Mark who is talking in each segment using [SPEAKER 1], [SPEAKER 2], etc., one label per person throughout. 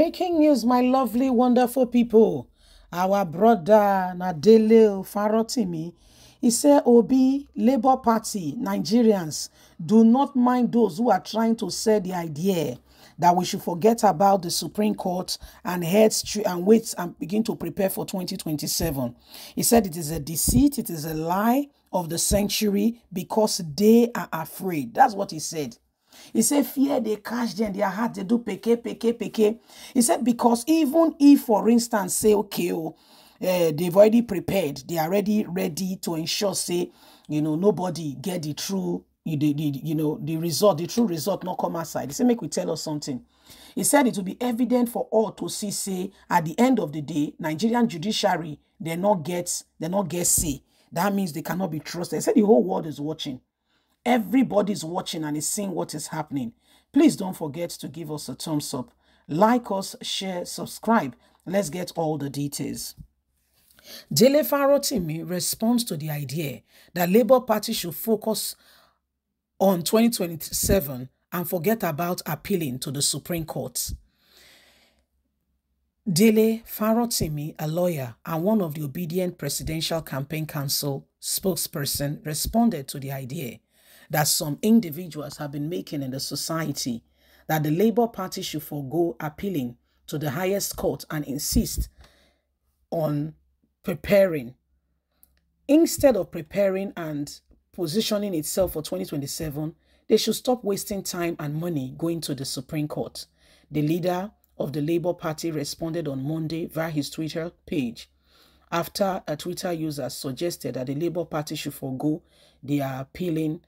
[SPEAKER 1] Breaking news, my lovely, wonderful people. Our brother Nadele Farotimi, he said, Obi, Labour Party, Nigerians, do not mind those who are trying to sell the idea that we should forget about the Supreme Court and head and wait and begin to prepare for 2027. He said it is a deceit, it is a lie of the century because they are afraid. That's what he said. He said, fear they catch them, their heart, they do peke, peke, peke. He said, because even if, for instance, say, okay, oh, uh, they've already prepared, they are already ready to ensure, say, you know, nobody get the true, the, the, you know, the result, the true result not come outside. He said, make we tell us something. He said it will be evident for all to see, say, at the end of the day, Nigerian judiciary, they not get, they not get say. That means they cannot be trusted. He said the whole world is watching. Everybody's watching and is seeing what is happening. Please don't forget to give us a thumbs up. Like us, share, subscribe. Let's get all the details. Dele Farotimi responds to the idea that Labour Party should focus on 2027 and forget about appealing to the Supreme Court. Dele Farotimi, a lawyer and one of the Obi-Datti Presidential Campaign Council spokesperson, responded to the idea that some individuals have been making in the society that the Labour Party should forego appealing to the highest court and insist on preparing. Instead of preparing and positioning itself for 2027, they should stop wasting time and money going to the Supreme Court. The leader of the Labour Party responded on Monday via his Twitter page after a Twitter user suggested that the Labour Party should forego their appealing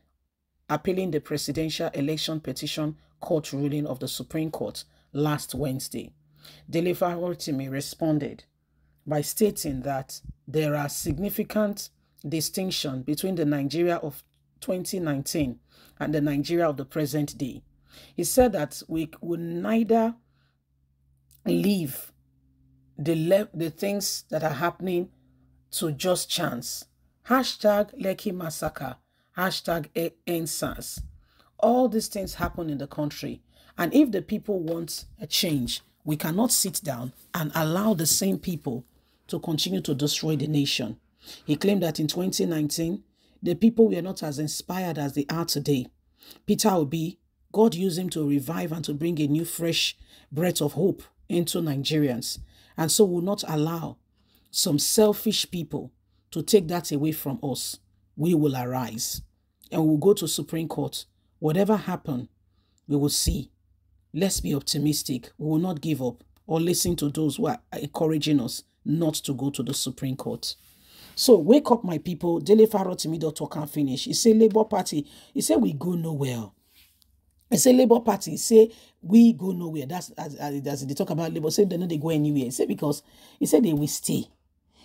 [SPEAKER 1] appealing the presidential election petition court ruling of the Supreme Court last Wednesday. Dele Farotimi responded by stating that there are significant distinction between the Nigeria of 2019 and the Nigeria of the present day. He said that we would neither leave the, the things that are happening to just chance. Hashtag Lekki Massacre hashtag EndSARS. All these things happen in the country. And if the people want a change, we cannot sit down and allow the same people to continue to destroy the nation. He claimed that in 2019, the people were not as inspired as they are today. Peter Obi, God used him to revive and to bring a new fresh breath of hope into Nigerians. And so will not allow some selfish people to take that away from us we will arise and we'll go to Supreme Court. Whatever happen, we will see. Let's be optimistic. We will not give up or listen to those who are encouraging us not to go to the Supreme Court. So wake up, my people. Dele Farotimi don't talk and finish. He say Labour Party. He say we go nowhere. He say Labour Party. He say we go nowhere. That's as, as, as they talk about Labour. Say they know they go anywhere. He say because he said they will stay.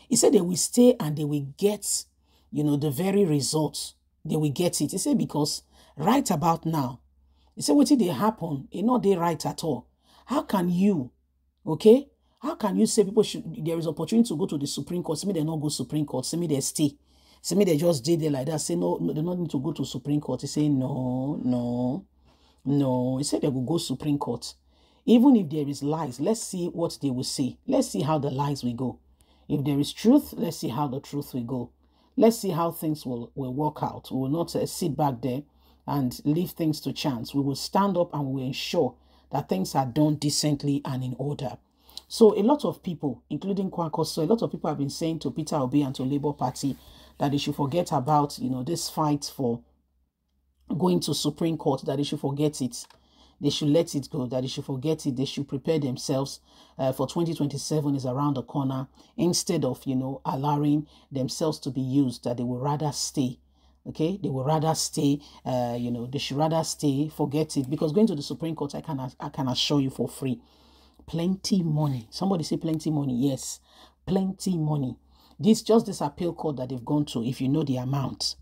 [SPEAKER 1] He said they will stay and they will get you know, the very results, they will get it. He said, because right about now, he said, what did they happen? It not they right at all. How can you, okay? How can you say people should, there is opportunity to go to the Supreme Court, say me they not go Supreme Court, say me they stay. Say me they just did it like that. Say no, no, they don't need to go to Supreme Court. He say no, no, no. He said they will go Supreme Court. Even if there is lies, let's see what they will say. Let's see how the lies will go. If there is truth, let's see how the truth will go. Let's see how things will, will work out. We will not uh, sit back there and leave things to chance. We will stand up and we will ensure that things are done decently and in order. So a lot of people, including Kwankwaso, a lot of people have been saying to Peter Obi and to Labour Party that they should forget about, you know, this fight for going to Supreme Court, that they should forget it they should let it go, that they should forget it, they should prepare themselves uh, for 2027 is around the corner instead of, you know, allowing themselves to be used, that they will rather stay. Okay, they will rather stay, uh, you know, they should rather stay, forget it. Because going to the Supreme Court, I can, I can assure you for free. Plenty money. Somebody say plenty money. Yes, plenty money. This just this appeal court that they've gone to, if you know the amount,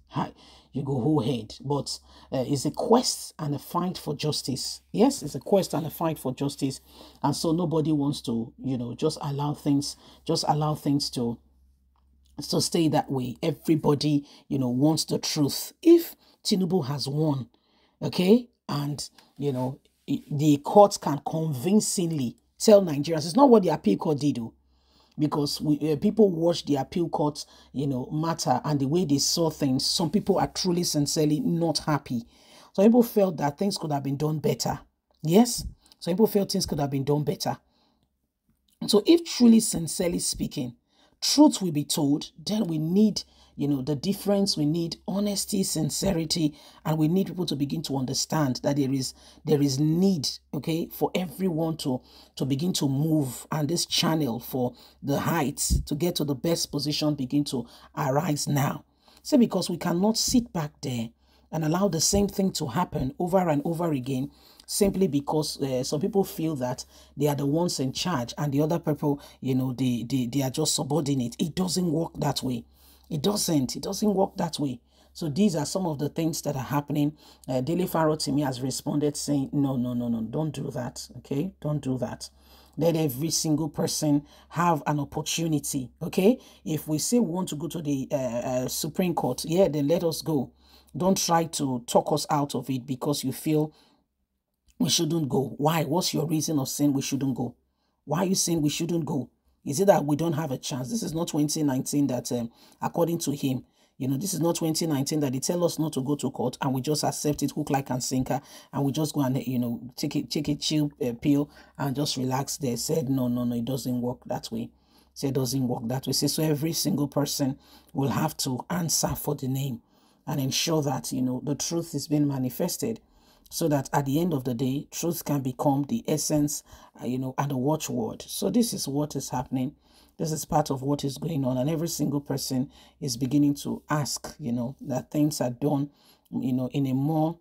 [SPEAKER 1] you go whole head. But uh, it's a quest and a fight for justice. Yes, it's a quest and a fight for justice. And so nobody wants to, you know, just allow things, just allow things to to stay that way. Everybody, you know, wants the truth. If Tinubu has won, okay, and you know, the courts can convincingly tell Nigerians. It's not what the appeal court did, though because we, uh, people watch the appeal court, you know, matter and the way they saw things. Some people are truly, sincerely not happy. Some people felt that things could have been done better. Yes, some people felt things could have been done better. So, if truly, sincerely speaking, truth will be told, then we need you know the difference we need honesty sincerity and we need people to begin to understand that there is there is need okay for everyone to to begin to move and this channel for the heights to get to the best position begin to arise now. Say because we cannot sit back there and allow the same thing to happen over and over again simply because uh, some people feel that they are the ones in charge and the other people you know they, they they are just subordinate. It doesn't work that way it doesn't. It doesn't work that way. So these are some of the things that are happening. Uh, Dele Farotimi has responded saying, no, no, no, no, don't do that. Okay, don't do that. Let every single person have an opportunity. Okay, if we say we want to go to the uh, uh, Supreme Court, yeah, then let us go. Don't try to talk us out of it because you feel we shouldn't go. Why? What's your reason of saying we shouldn't go? Why are you saying we shouldn't go? Is it that we don't have a chance? This is not 2019 that, um, according to him, you know, this is not 2019 that they tell us not to go to court and we just accept it hook, like, and sinker and we just go and, you know, take it, take a chill uh, pill and just relax there. Said, no, no, no, it doesn't work that way. Said, it doesn't work that way. So every single person will have to answer for the name and ensure that, you know, the truth is being manifested so that at the end of the day, truth can become the essence, uh, you know, and the watchword. So this is what is happening. This is part of what is going on, and every single person is beginning to ask, you know, that things are done, you know, in a more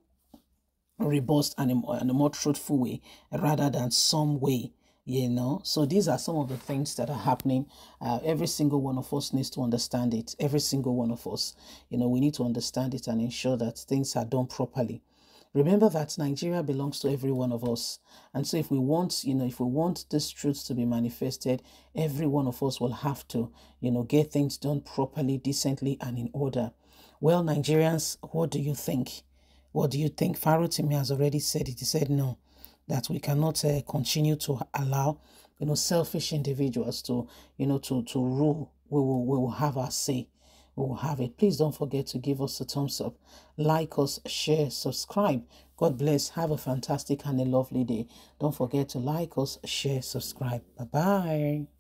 [SPEAKER 1] robust and a, and a more truthful way, rather than some way you know. So these are some of the things that are happening. Uh, every single one of us needs to understand it. Every single one of us you know we need to understand it and ensure that things are done properly Remember that Nigeria belongs to every one of us. And so if we want, you know, if we want this truth to be manifested, every one of us will have to, you know, get things done properly, decently, and in order. Well, Nigerians, what do you think? What do you think? Farotimi has already said it. He said no, that we cannot uh, continue to allow, you know, selfish individuals to, you know, to, to rule. We will, we will have our say we will have it. Please don't forget to give us a thumbs up, like us, share, subscribe. God bless. Have a fantastic and a lovely day. Don't forget to like us, share, subscribe. Bye bye.